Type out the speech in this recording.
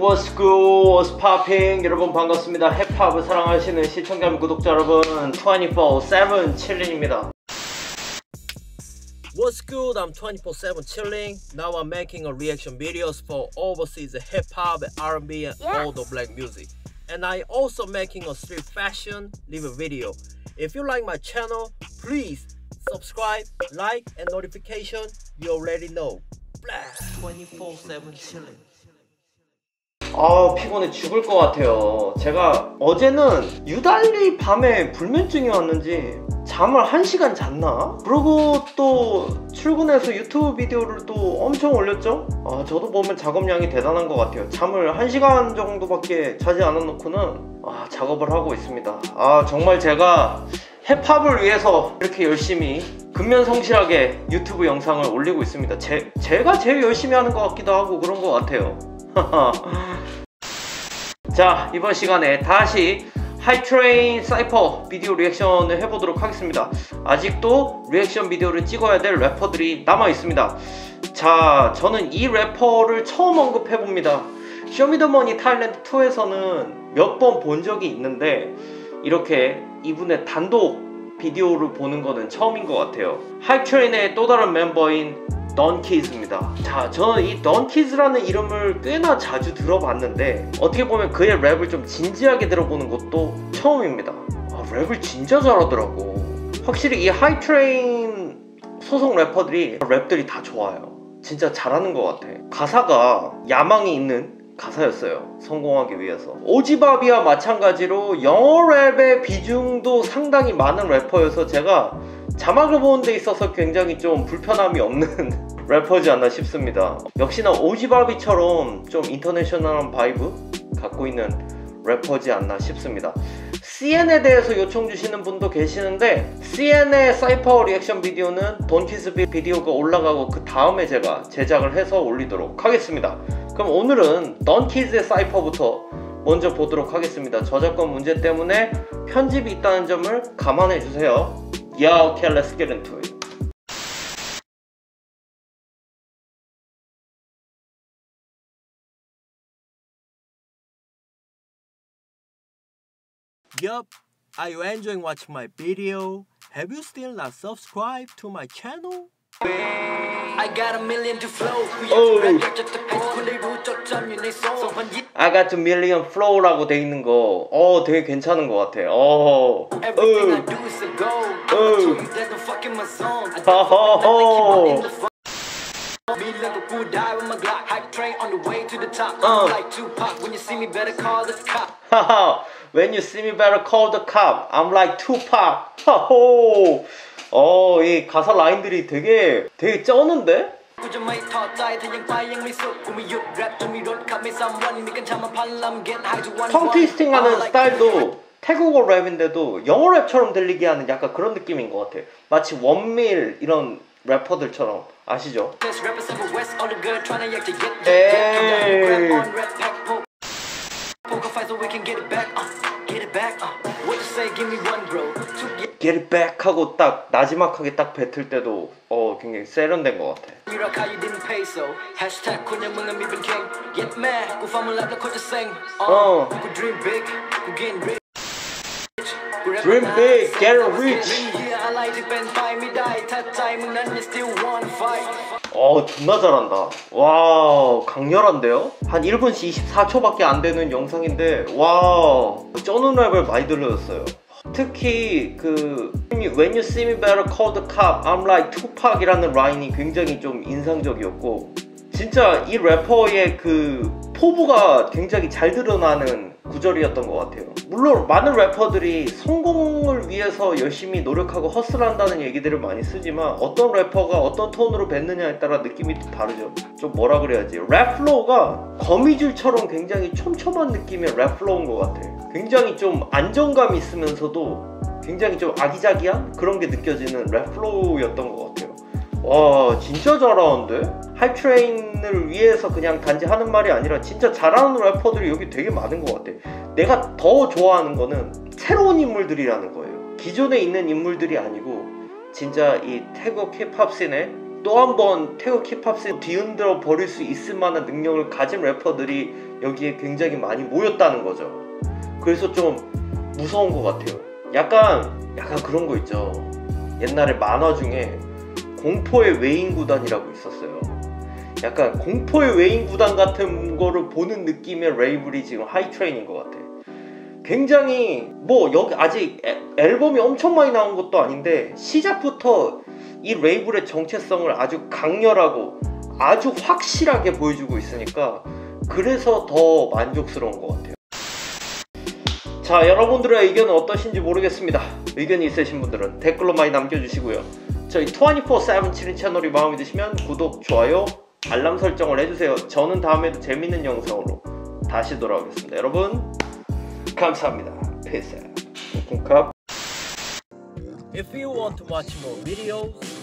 what's good, what's popping 여러분 반갑습니다 힙합을 사랑하시는 시청자 및 구독자 여러분 24-7 칠린입니다 What's good? I'm 24-7 chilling. Now I'm making a reaction videos for overseas hip-hop, R&B and all the black music. And I also making a street fashion live video. If you like my channel, please subscribe, like and notification. You already know. 24-7 chilling. 아 피곤해 죽을 것 같아요. 제가 어제는 유달리 밤에 불면증이 왔는지 잠을 1시간 잤나? 그리고 또 출근해서 유튜브 비디오를 또 엄청 올렸죠? 아 저도 보면 작업량이 대단한 것 같아요. 잠을 1시간 정도밖에 자지 않아 놓고는 아 작업을 하고 있습니다. 아 정말 제가 힙합을 위해서 이렇게 열심히 근면성실하게 유튜브 영상을 올리고 있습니다. 제, 제가 제일 열심히 하는 것 같기도 하고 그런 것 같아요 자 이번 시간에 다시 하이트레인 사이퍼 비디오 리액션을 해보도록 하겠습니다. 아직도 리액션 비디오를 찍어야 될 래퍼들이 남아 있습니다. 자 저는 이 래퍼를 처음 언급해 봅니다. 쇼미더머니 타일랜드 2에서는 몇 번 본 적이 있는데 이렇게 이분의 단독 비디오를 보는 거는 처음인 것 같아요. 하이트레인의 또 다른 멤버인 던키즈입니다. 자, 저는 이 던키즈라는 이름을 꽤나 자주 들어봤는데 어떻게 보면 그의 랩을 좀 진지하게 들어보는 것도 처음입니다. 아, 랩을 진짜 잘하더라고. 확실히 이 하이트레인 소속 래퍼들이 랩들이 다 좋아요. 진짜 잘하는 것 같아. 가사가 야망이 있는 가사였어요. 성공하기 위해서. 오지바비와 마찬가지로 영어 랩의 비중도 상당히 많은 래퍼여서 제가 자막을 보는 데 있어서 굉장히 좀 불편함이 없는 래퍼지 않나 싶습니다. 역시나 OG Bobby처럼 좀 international한 vibe 갖고 있는 래퍼지 않나 싶습니다. CN에 대해서 요청 주시는 분도 계시는데 CN의 사이퍼 리액션 비디오는 던키즈 비디오가 올라가고 그 다음에 제가 제작을 해서 올리도록 하겠습니다. 그럼 오늘은 던키즈의 사이퍼부터 먼저 보도록 하겠습니다. 저작권 문제 때문에 편집이 있다는 점을 감안해 주세요. Yeah, okay, let's. Yup, are you enjoying watching my video? Have you still not subscribed to my channel? I got a million to flow. Oh. I got a million flow라고 돼 있는 거. 어, 되게 괜찮은 것 같아. 어. Everything I do is a go. Oh. That's the fucking my song. I Million go cool die with my Glock. Hype train on the way to the top. Uh. Like Tupac. When you see me, better call the cop. When you see me, better call the cop. I'm like Tupac. 호호. 어, 이 가사 라인들이 되게 되게 쩌는데? 텅 트위스팅 하는 스타일도 태국어 랩인데도 영어 랩처럼 들리게 하는 약간 그런 느낌인 것 같아. 마치 원밀 이런 래퍼들처럼 아시죠? 에이. Get it back 하고 딱 나지막하게 딱 뱉을 때도 어 굉장히 세련된 것 같아. 어. Dream big, get rich. 어 존나 잘한다. 와 강렬한데요? 한 1분 24초밖에 안 되는 영상인데 와 쩌는 랩을 많이 들려줬어요. 특히 그 When you see me better call the cop I'm like Tupac 이라는 라인이 굉장히 좀 인상적이었고 진짜 이 래퍼의 그 포부가 굉장히 잘 드러나는 구절이었던 것 같아요. 물론 많은 래퍼들이 성공을 위해서 열심히 노력하고 hustle한다는 얘기들을 많이 쓰지만 어떤 래퍼가 어떤 톤으로 뱉느냐에 따라 느낌이 또 다르죠. 좀 뭐라 그래야지. 랩 flow가 거미줄처럼 굉장히 촘촘한 느낌의 랩 flow인 것 같아요. 굉장히 좀 안정감 있으면서도 굉장히 좀 아기자기한 그런 게 느껴지는 랩 flow였던 것 같아요. 와 진짜 잘하는데? 하이트레인을 위해서 그냥 단지 하는 말이 아니라 진짜 잘하는 래퍼들이 여기 되게 많은 것 같아 내가 더 좋아하는 거는 새로운 인물들이라는 거예요 기존에 있는 인물들이 아니고 진짜 이 태국 힙합 씬의 또한 번 태국 힙합스 뒤흔들어 버릴 수 있을 만한 능력을 가진 래퍼들이 여기에 굉장히 많이 모였다는 거죠. 그래서 좀 무서운 것 같아요. 약간 약간 그런 거 있죠. 옛날에 만화 중에 공포의 외인 구단이라고 있었어요. 약간 공포의 외인 구단 같은 거를 보는 느낌의 레이블이 지금 하이 트레인인 것 같아. 굉장히 뭐 여기 아직 애, 앨범이 엄청 많이 나온 것도 아닌데 시작부터 이 레이블의 정체성을 아주 강렬하고 아주 확실하게 보여주고 있으니까 그래서 더 만족스러운 것 같아요. 자, 여러분들의 의견은 어떠신지 모르겠습니다. 의견이 있으신 분들은 댓글로 많이 남겨주시고요. 저희 24-7 채널이 마음에 드시면 구독, 좋아요, 알람 설정을 해주세요. 저는 다음에도 재밌는 영상으로 다시 돌아오겠습니다. 여러분, 감사합니다. Out. 콩캅. If you want to watch more videos,